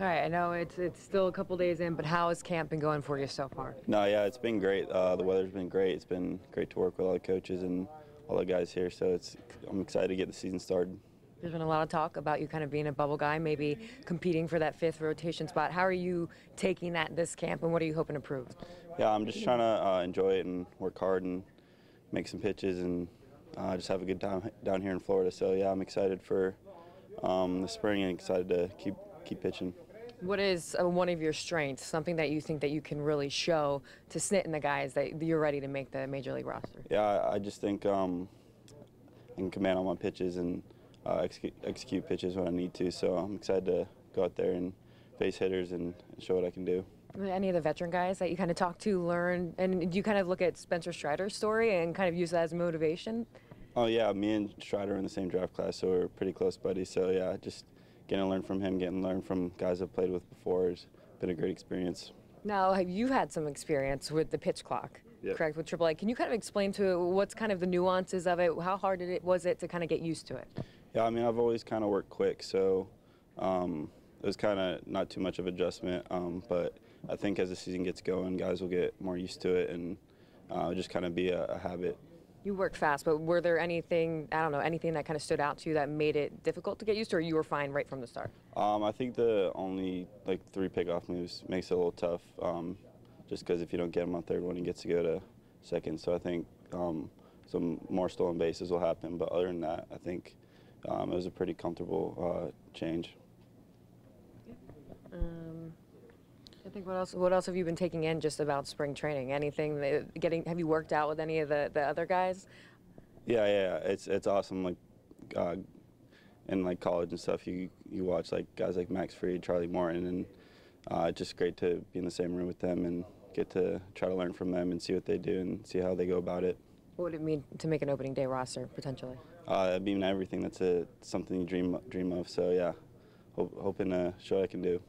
All right, I know it's it's still a couple days in, but how has camp been going for you so far? No, yeah, it's been great. Uh, the weather's been great. It's been great to work with all the coaches and all the guys here. So it's I'm excited to get the season started. There's been a lot of talk about you kind of being a bubble guy, maybe competing for that fifth rotation spot. How are you taking that this camp, and what are you hoping to prove? Yeah, I'm just trying to uh, enjoy it and work hard and make some pitches and uh, just have a good time down here in Florida. So yeah, I'm excited for um, the spring and excited to keep keep pitching. What is uh, one of your strengths, something that you think that you can really show to Snit and the guys that you're ready to make the major league roster? Yeah, I, I just think um, I can command all my pitches and uh, execute, execute pitches when I need to. So I'm excited to go out there and face hitters and show what I can do. Any of the veteran guys that you kind of talk to, learn, and do you kind of look at Spencer Strider's story and kind of use that as motivation? Oh yeah, me and Strider are in the same draft class, so we're pretty close buddies. So yeah, just getting to learn from him, getting to learn from guys I've played with before has been a great experience. Now, have you had some experience with the pitch clock? Yep. Correct with AAA. Can you kind of explain to what's kind of the nuances of it? How hard it was it to kind of get used to it? Yeah, I mean I've always kind of worked quick, so um, it was kind of not too much of adjustment. Um, but I think as the season gets going, guys will get more used to it and uh, just kind of be a, a habit. You worked fast, but were there anything, I don't know, anything that kind of stood out to you that made it difficult to get used to, or you were fine right from the start? Um, I think the only like three pickoff moves makes it a little tough, um, just because if you don't get him on third one, he gets to go to second. So I think um, some more stolen bases will happen, but other than that, I think um, it was a pretty comfortable uh, change. Um, I think what else? What else have you been taking in just about spring training? Anything? Getting? Have you worked out with any of the, the other guys? Yeah, yeah, it's it's awesome. Like uh, in like college and stuff, you you watch like guys like Max Fried, Charlie Morton, and uh, just great to be in the same room with them and get to try to learn from them and see what they do and see how they go about it. What would it mean to make an opening day roster potentially? Uh, I mean everything. That's a something you dream dream of. So yeah, hope, hoping to show what I can do.